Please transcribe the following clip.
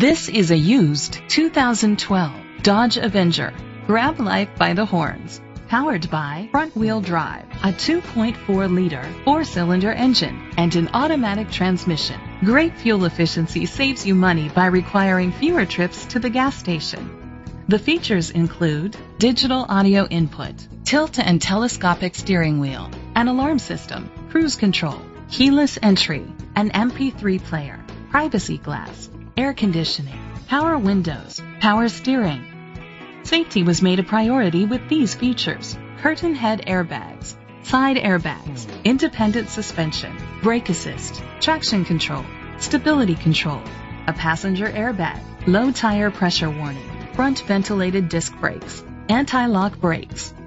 This is a used 2012 Dodge Avenger. Grab life by the horns. Powered by front wheel drive, a 2.4 liter four cylinder engine, and an automatic transmission. Great fuel efficiency saves you money by requiring fewer trips to the gas station. The features include digital audio input, tilt and telescopic steering wheel, an alarm system, cruise control, keyless entry, an MP3 player, privacy glass, air conditioning, power windows, power steering. Safety was made a priority with these features. Curtain head airbags, side airbags, independent suspension, brake assist, traction control, stability control, a passenger airbag, low tire pressure warning, front ventilated disc brakes, anti-lock brakes.